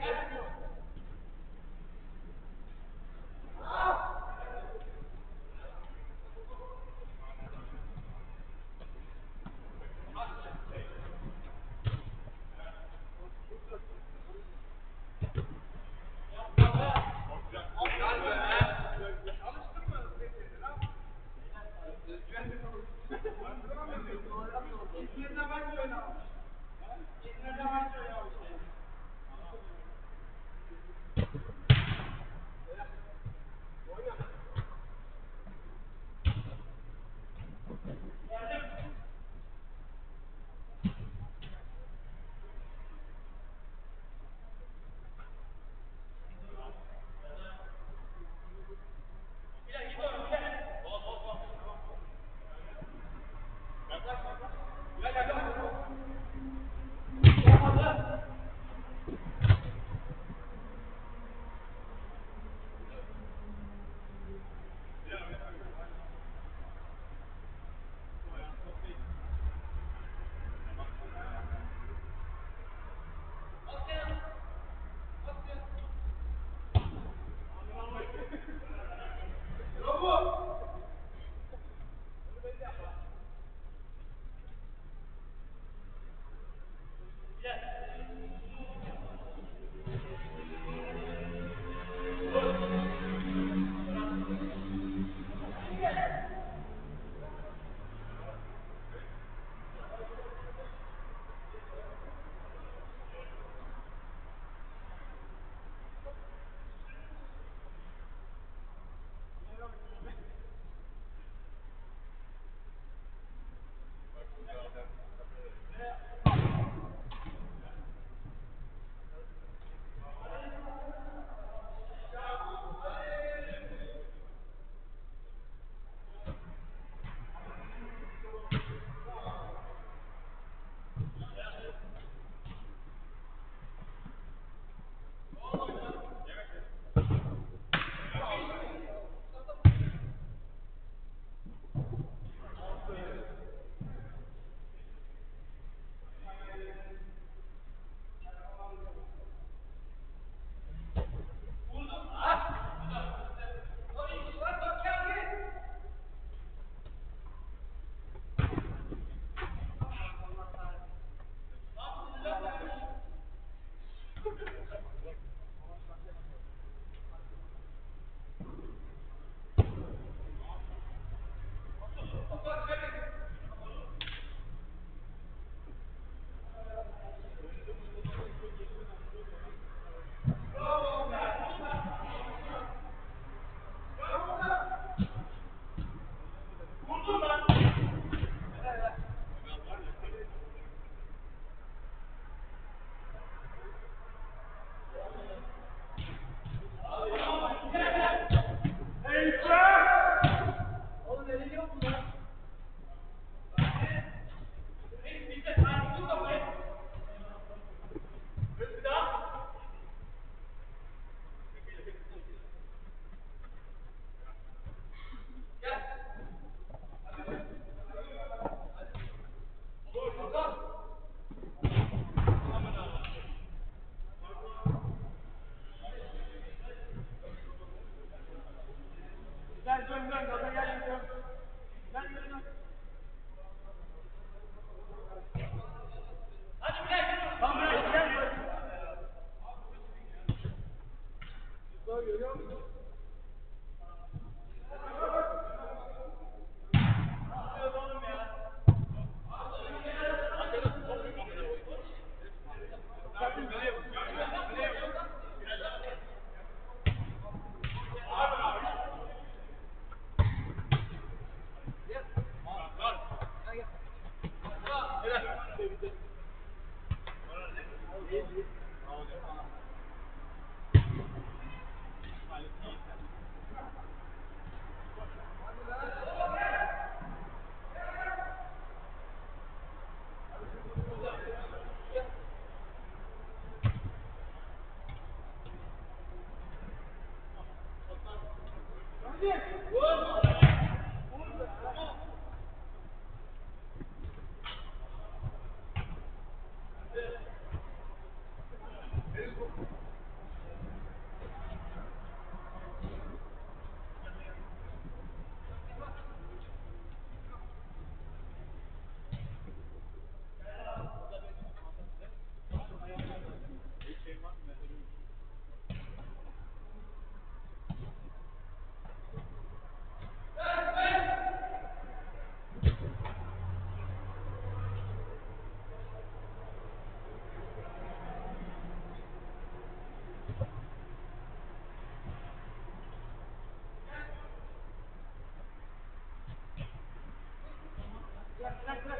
Thank you. gracias.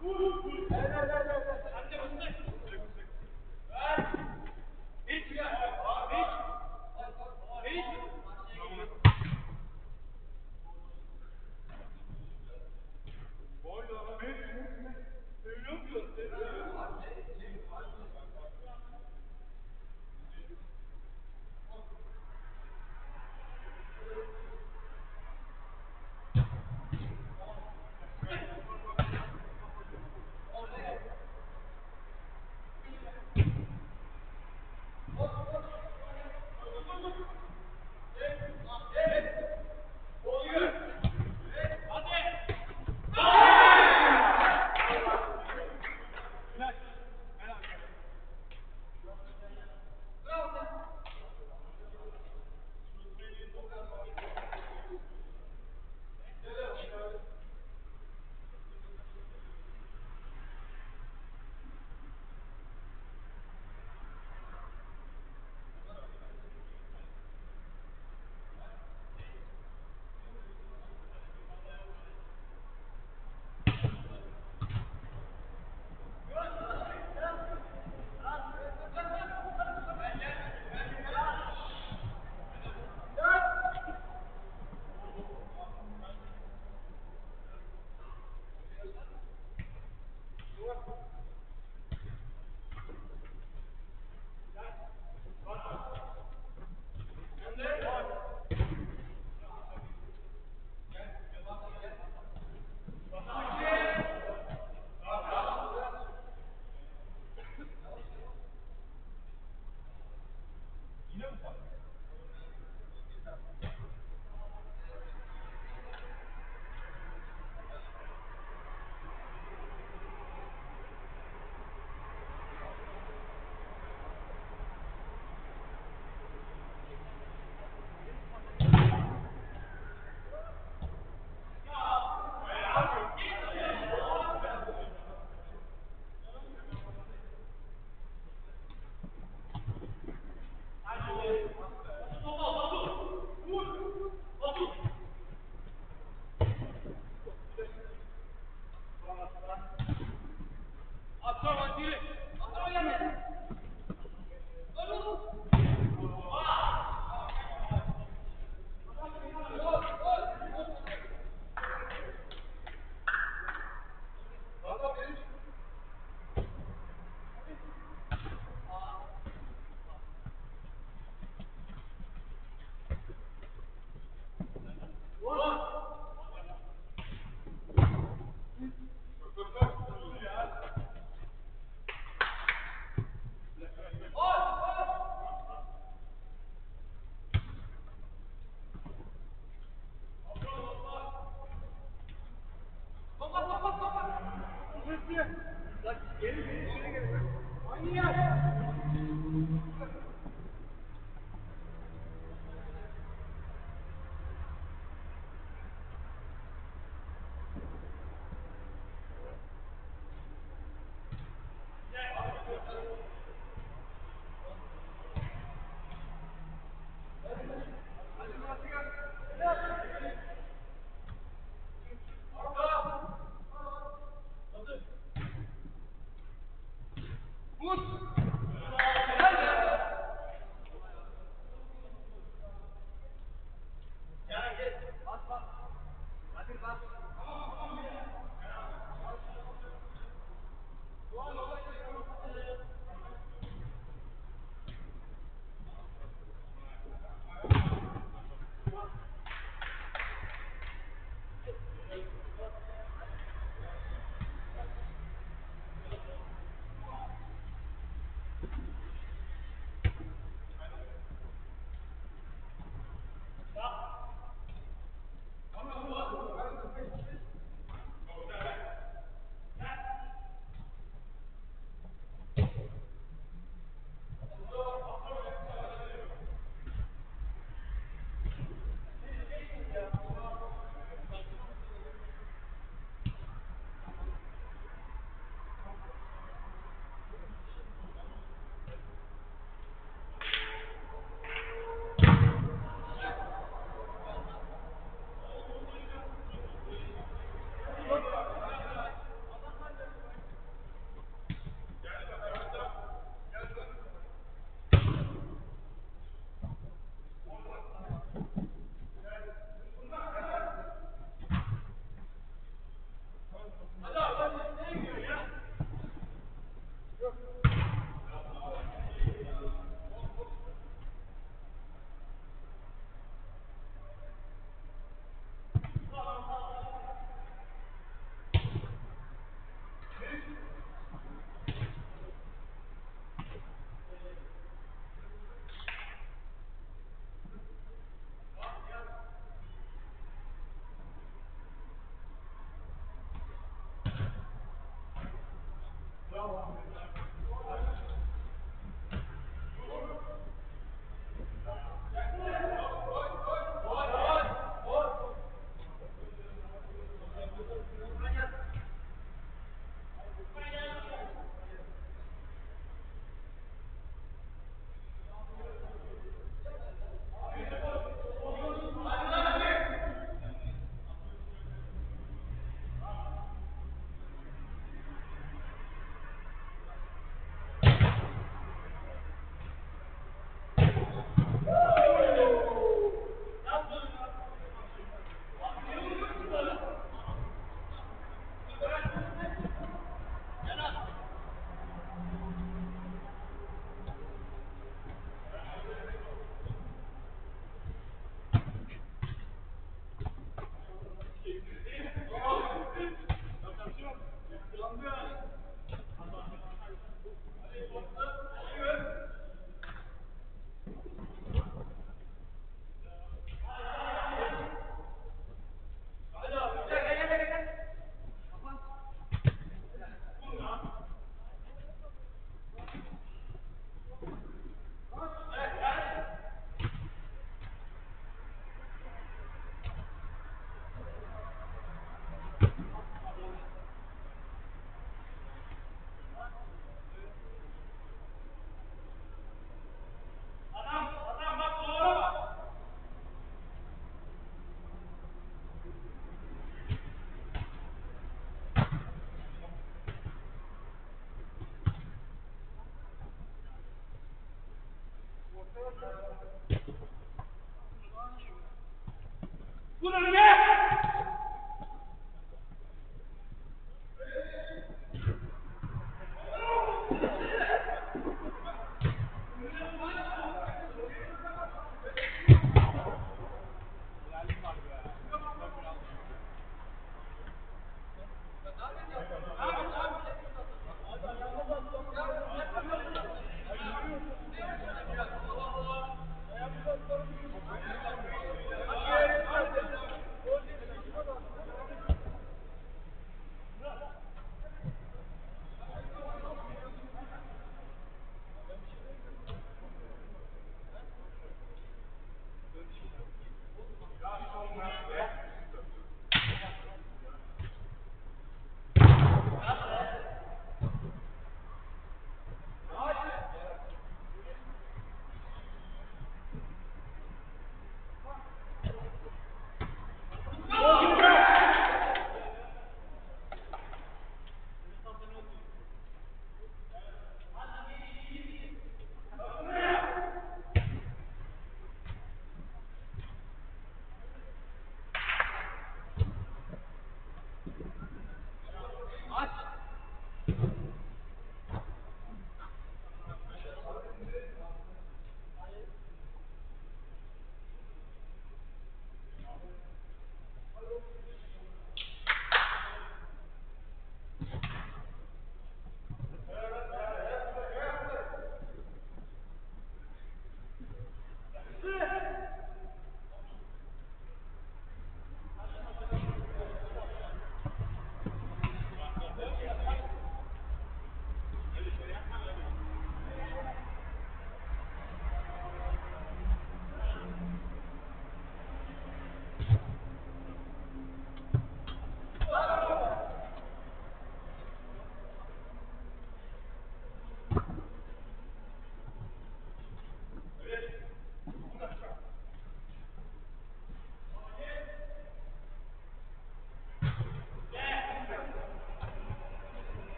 Gut. Yeah.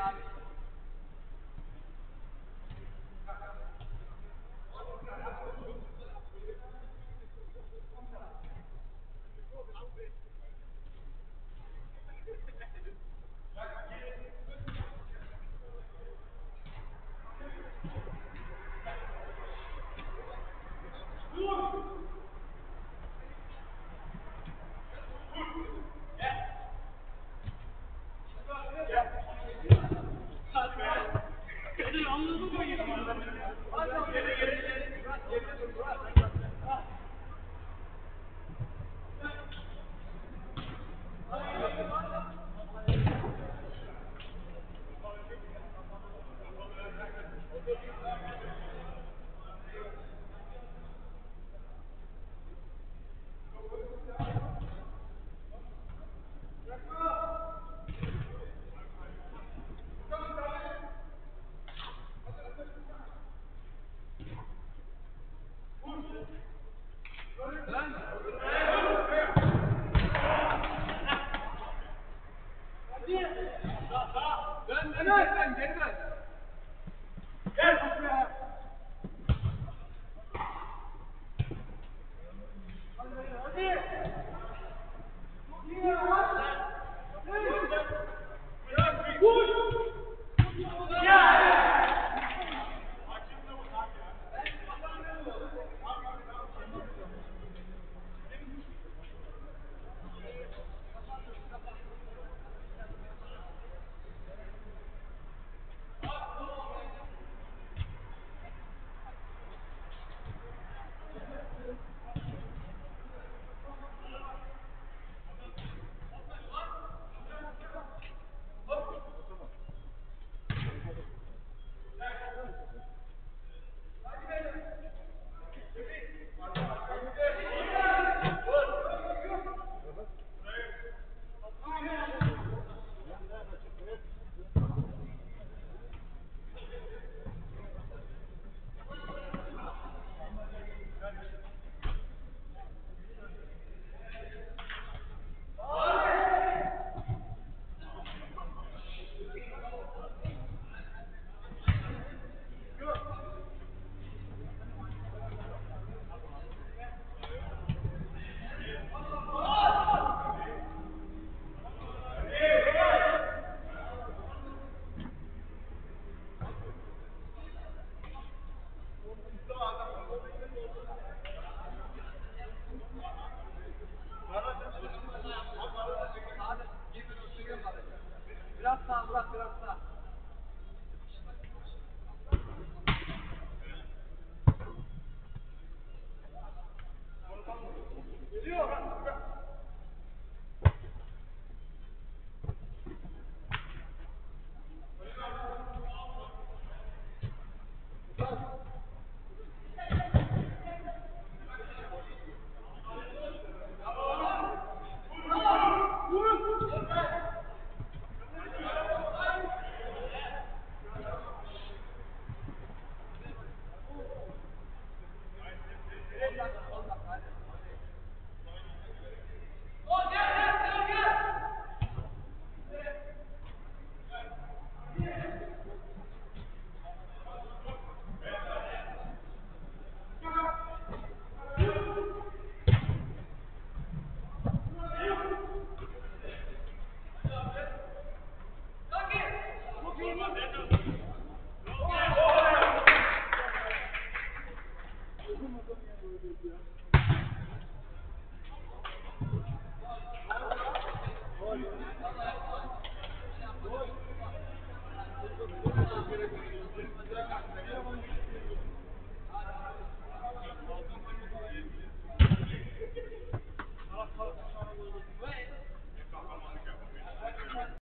not